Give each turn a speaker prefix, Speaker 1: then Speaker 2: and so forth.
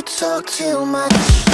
Speaker 1: you talk too much.